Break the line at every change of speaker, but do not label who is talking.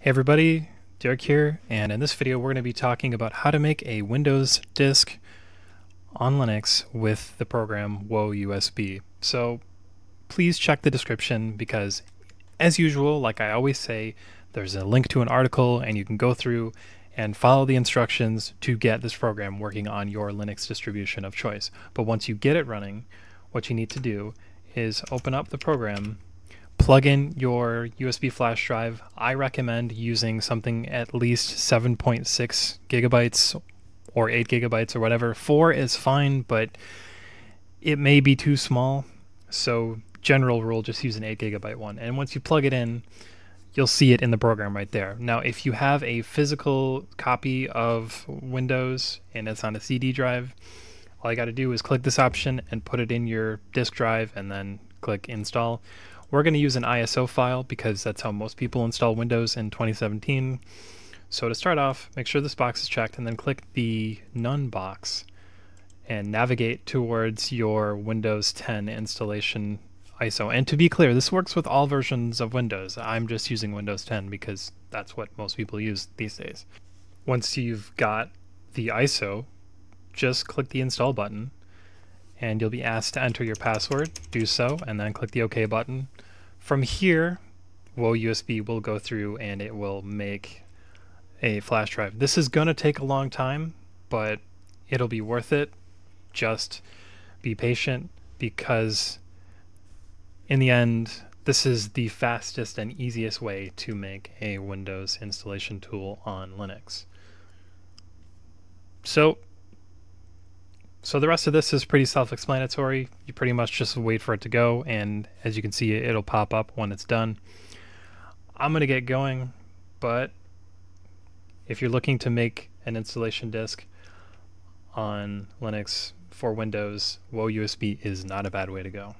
Hey everybody, Derek here, and in this video we're going to be talking about how to make a Windows disk on Linux with the program WoeUSB. So please check the description because as usual, like I always say, there's a link to an article and you can go through and follow the instructions to get this program working on your Linux distribution of choice. But once you get it running, what you need to do is open up the program plug in your USB flash drive. I recommend using something at least 7.6 gigabytes or 8 gigabytes or whatever. 4 is fine, but it may be too small. So, general rule just use an 8 gigabyte one. And once you plug it in, you'll see it in the program right there. Now, if you have a physical copy of Windows and it's on a CD drive, all you got to do is click this option and put it in your disk drive and then click install. We're going to use an ISO file because that's how most people install Windows in 2017. So to start off, make sure this box is checked and then click the None box and navigate towards your Windows 10 installation ISO. And to be clear, this works with all versions of Windows. I'm just using Windows 10 because that's what most people use these days. Once you've got the ISO, just click the install button and you'll be asked to enter your password. Do so and then click the OK button. From here, WoeUSB will go through and it will make a flash drive. This is going to take a long time, but it'll be worth it. Just be patient because in the end, this is the fastest and easiest way to make a Windows installation tool on Linux. So so the rest of this is pretty self-explanatory. You pretty much just wait for it to go, and as you can see, it'll pop up when it's done. I'm going to get going, but if you're looking to make an installation disk on Linux for Windows, WoeUSB is not a bad way to go.